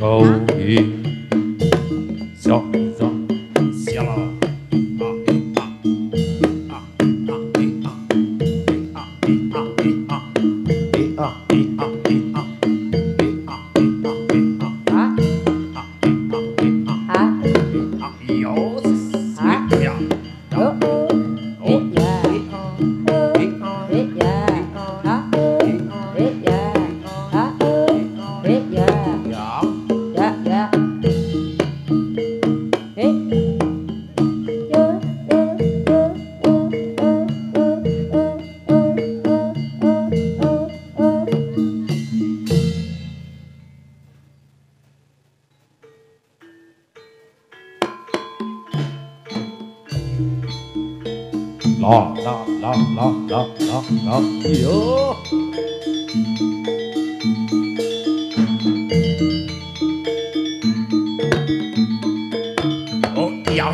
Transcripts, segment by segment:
Câu 咬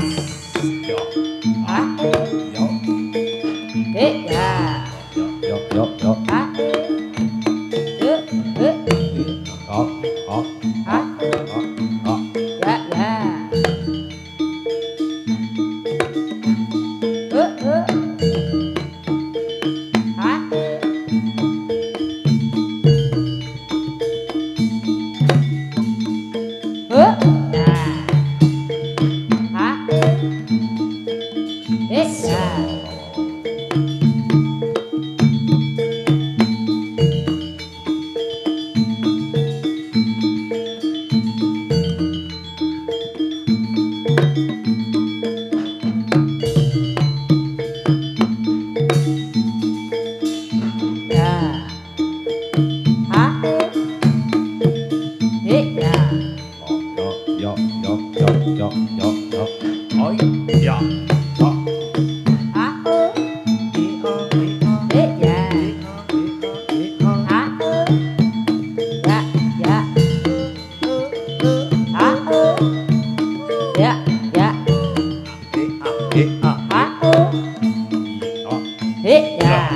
Eh, ya.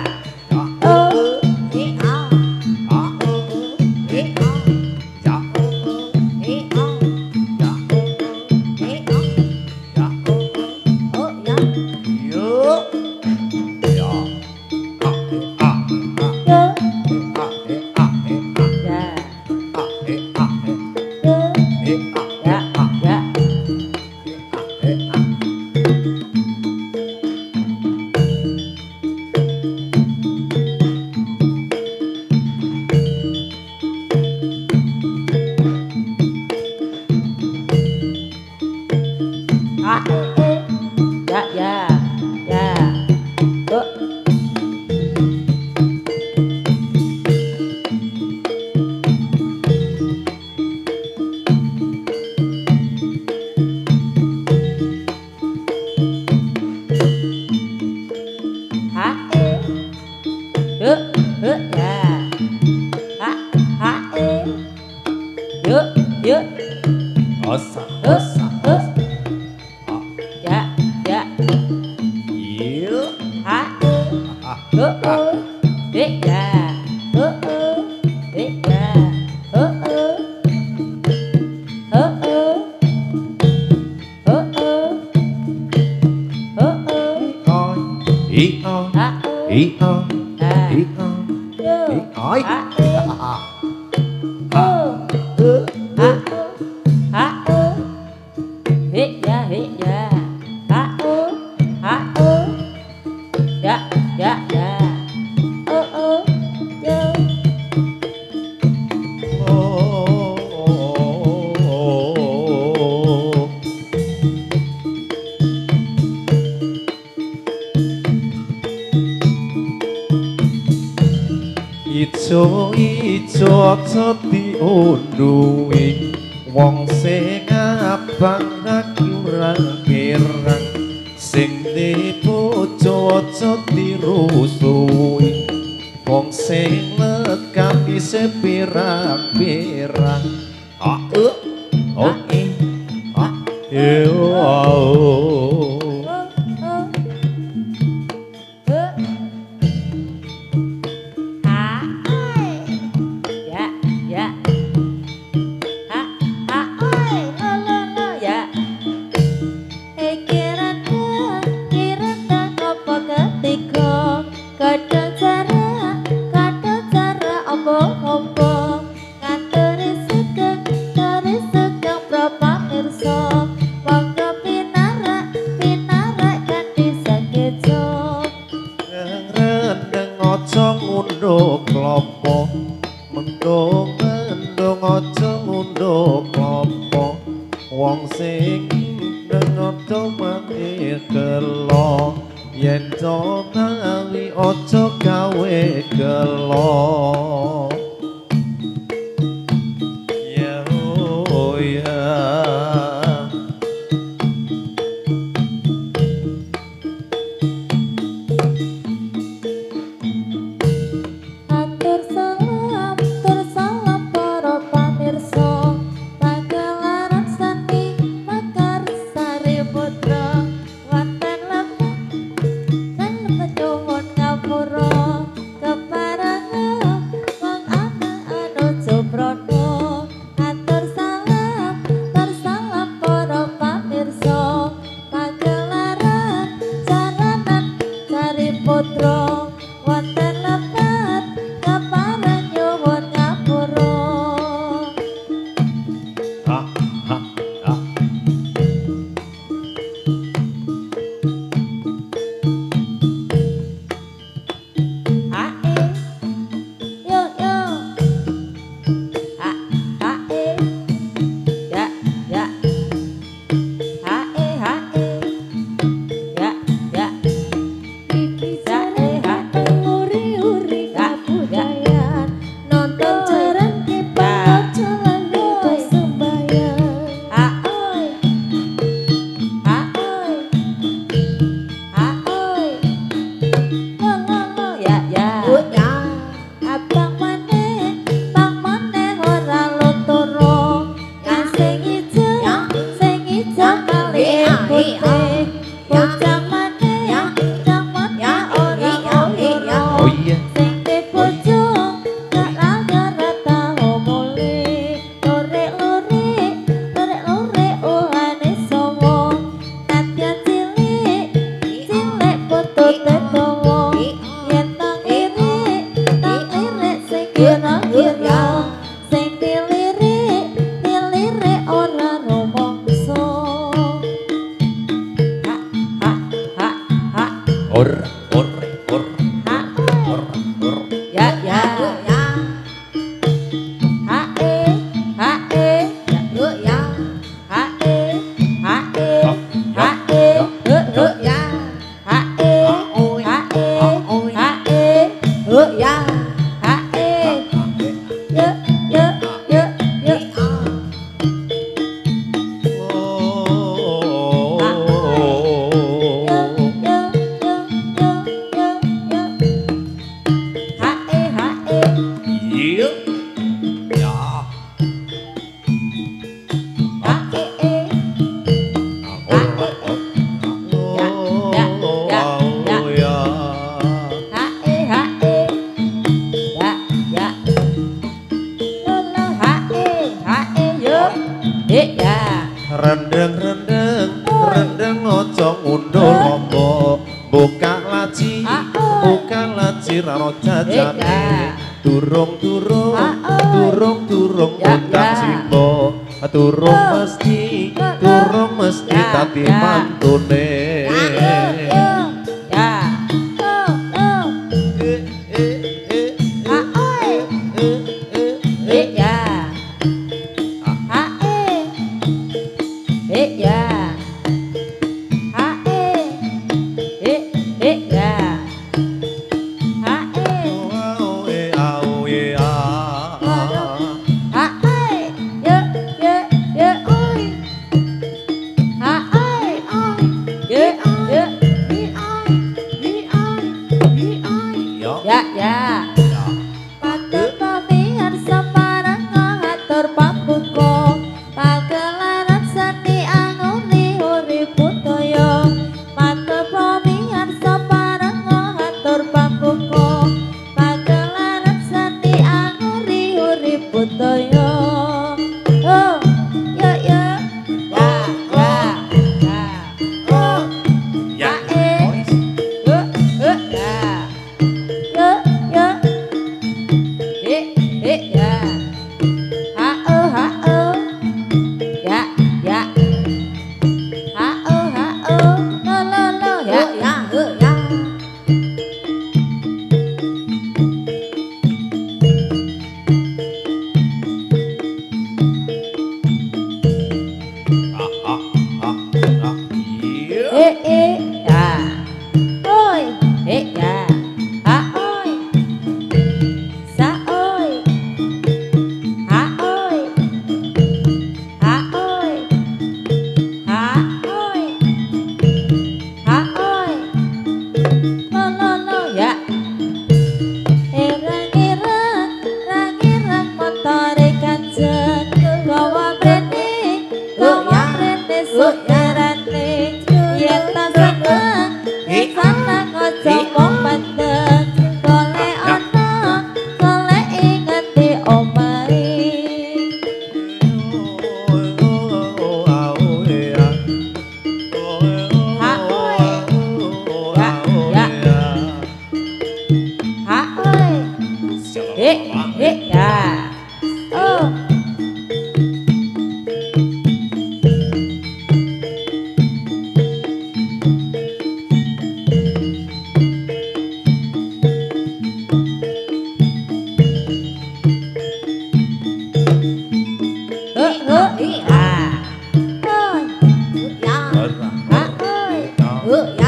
Ủa, dạ.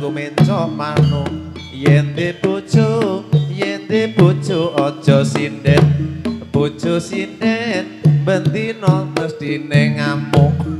kanggo mencok manung yen de bojo yen de bojo aja sinden. Bojo sinden bendino mestine ngamuk.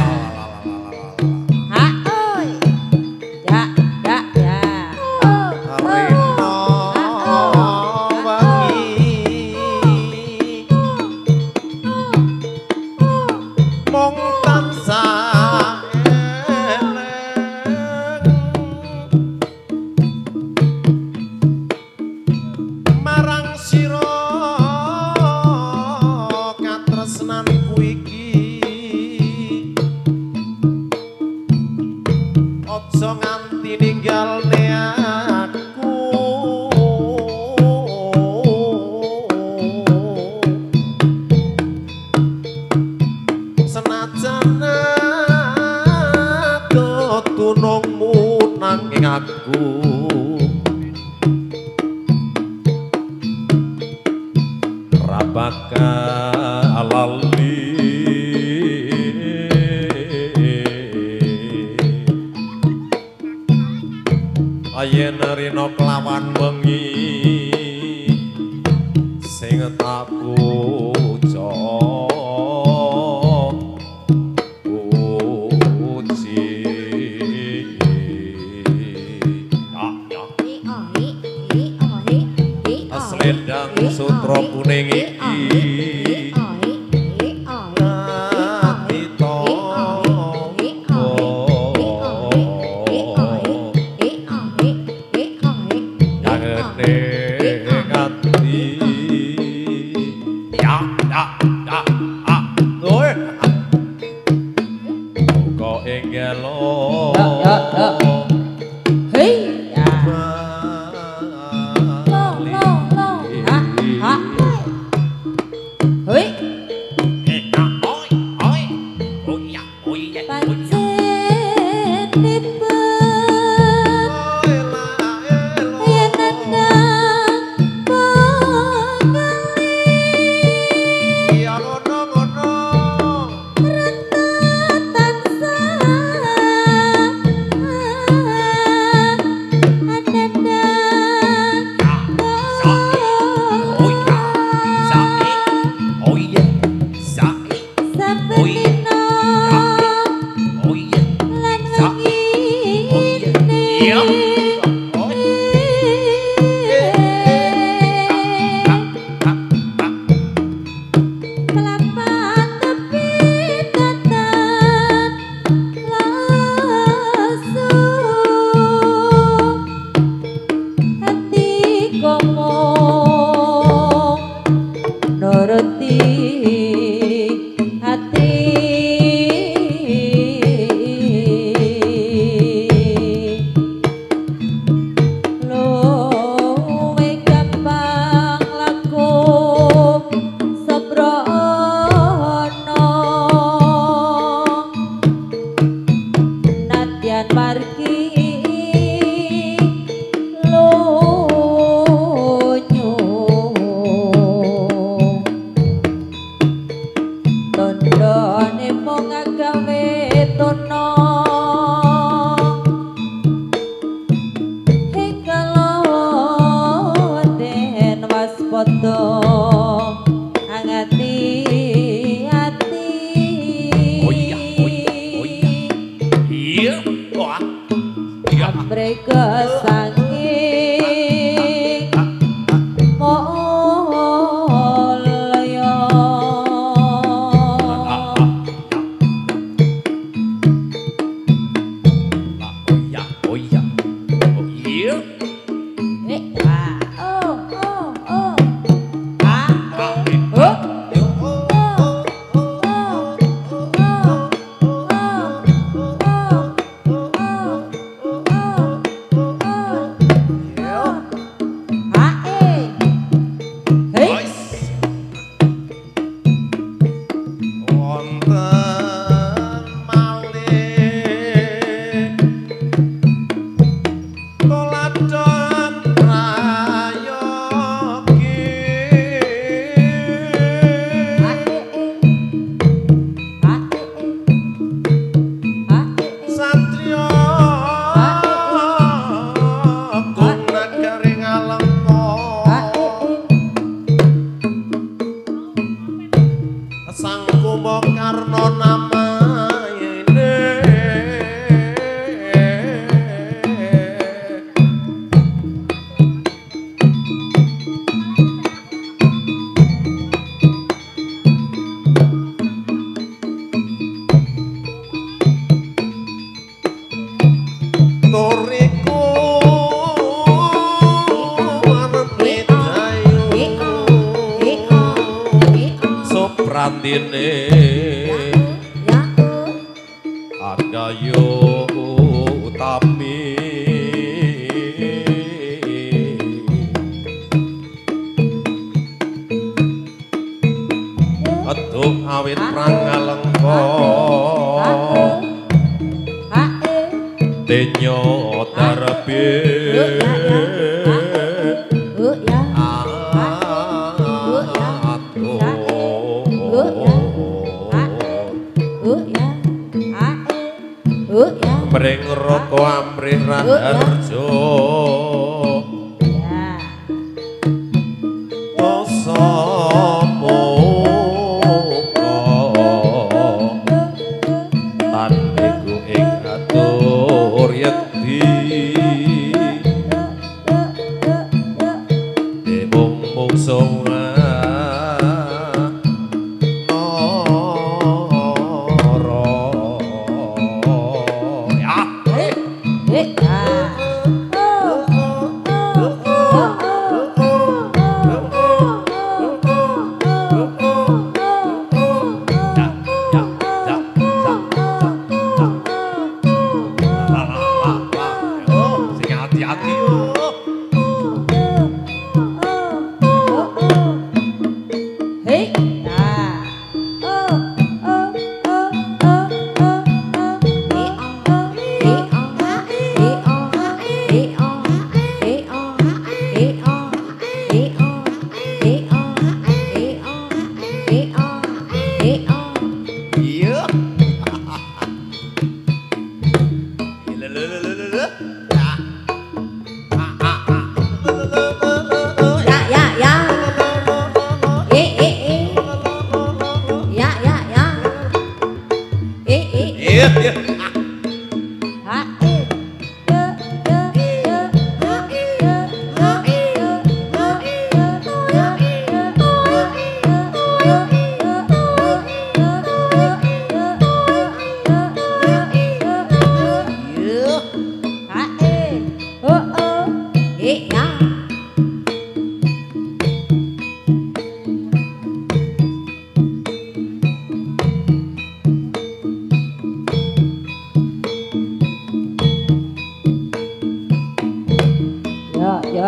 තියෙන්නේ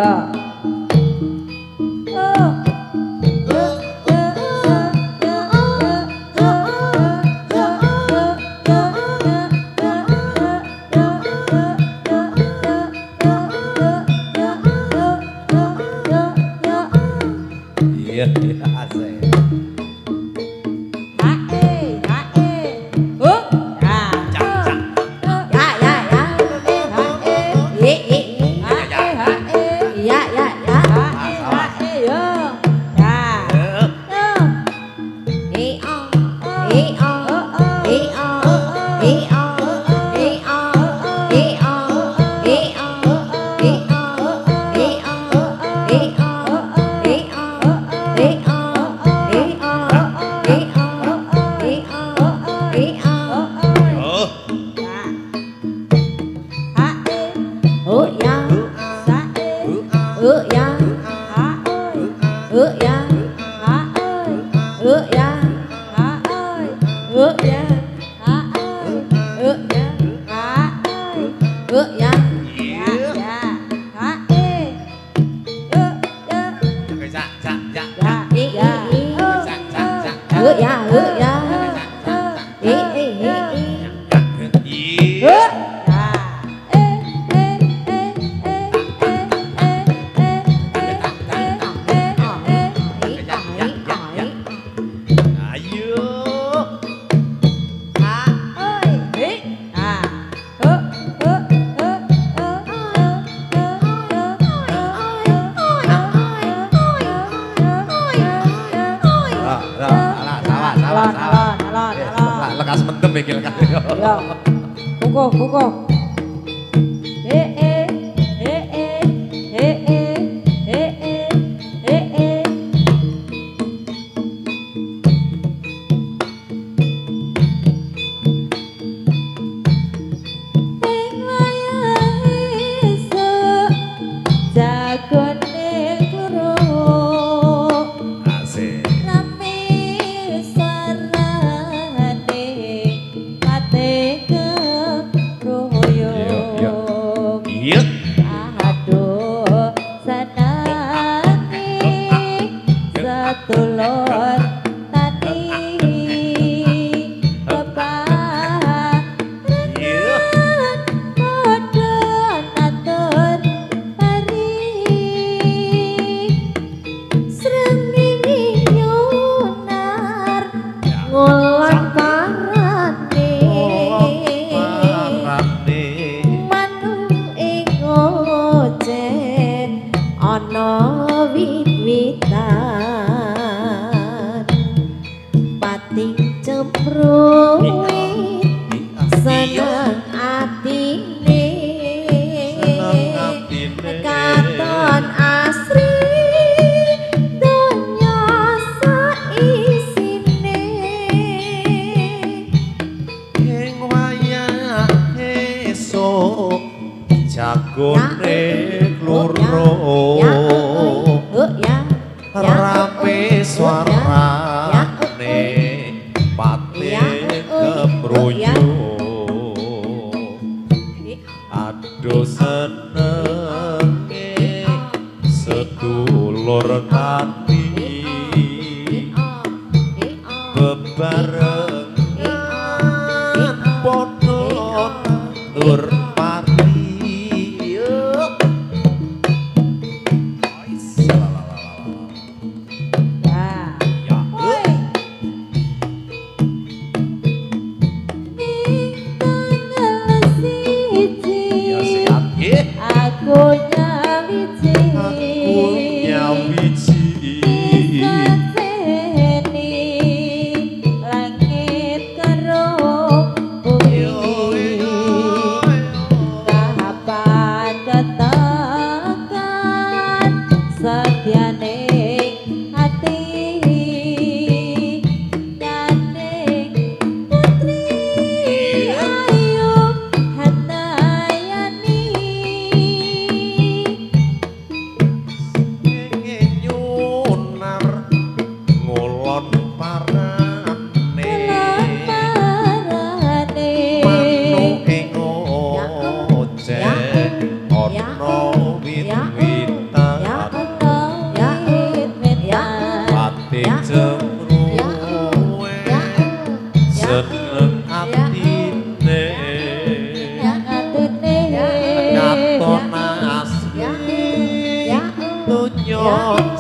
거야.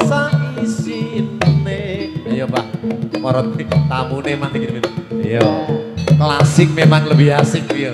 saisine. Ayo Pak. Marot tamune mantek iki. Yo klasik memang lebih asik yo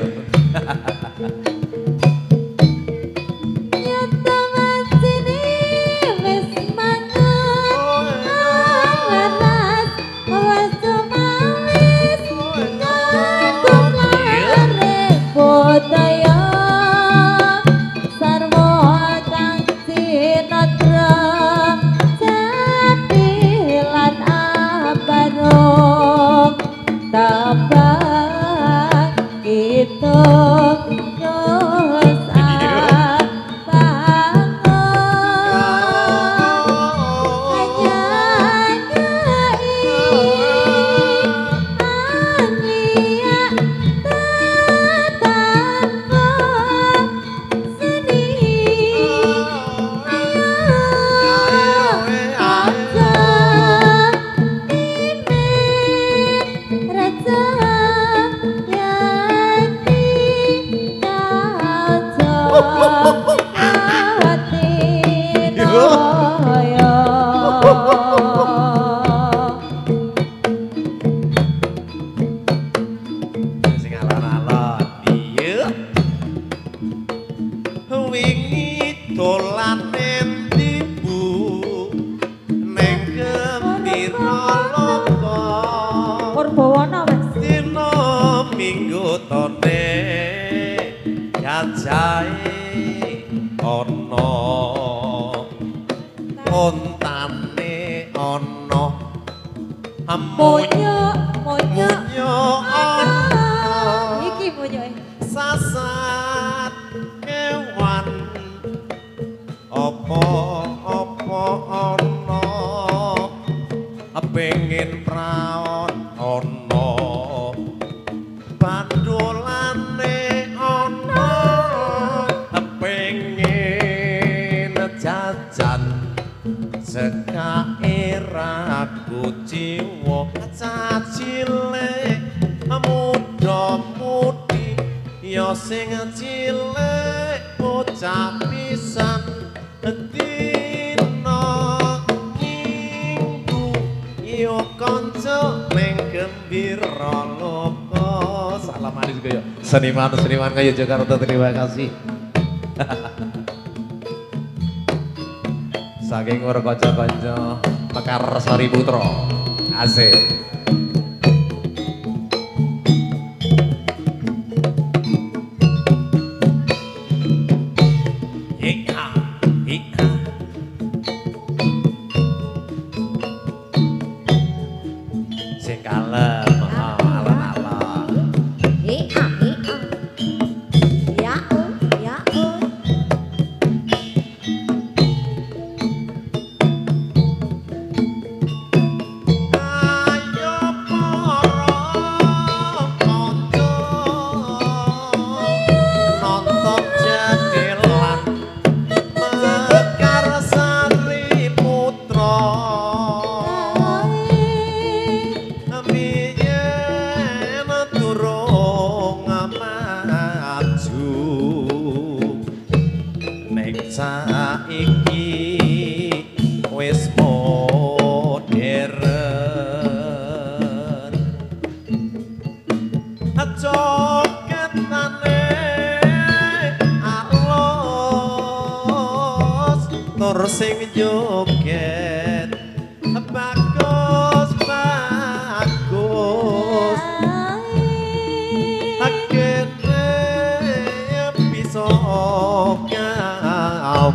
seniman seniman kayu Jakarta terima kasih saking ora kanca-kanca mekar seribu Putra. asik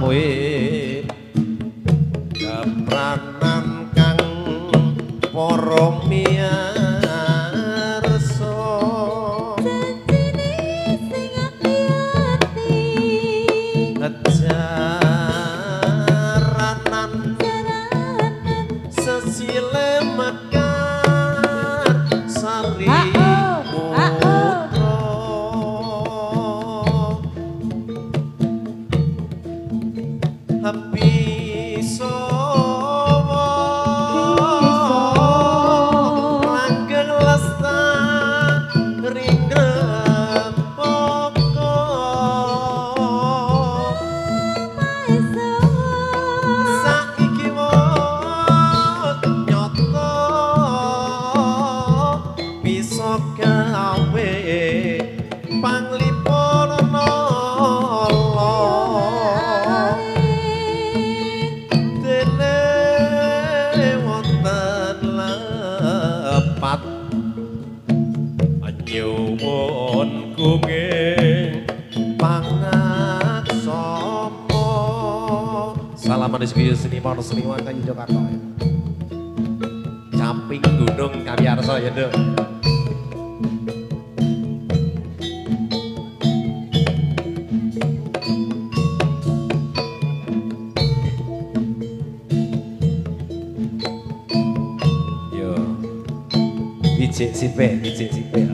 我 Manis kuyus ini mau seniwa kayu Jakarta. Camping gunung kami ya Nduk. Yo, Ijik sipik, ijik sipik.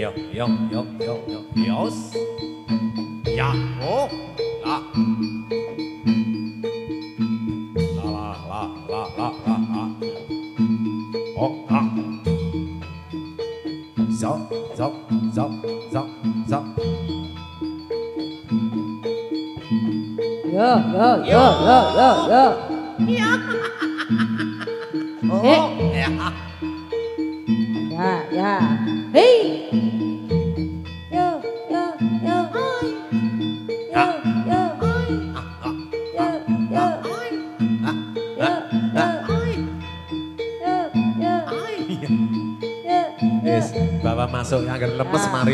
よよよよよよしやおらららららららおあぞぞぞぞぞよよよよよよ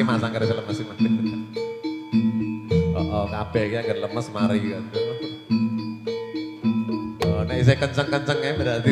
masang karo lemas sih Oh, oh kabeh ya lemas mari gitu. Oh, saya kencang kencang ya berarti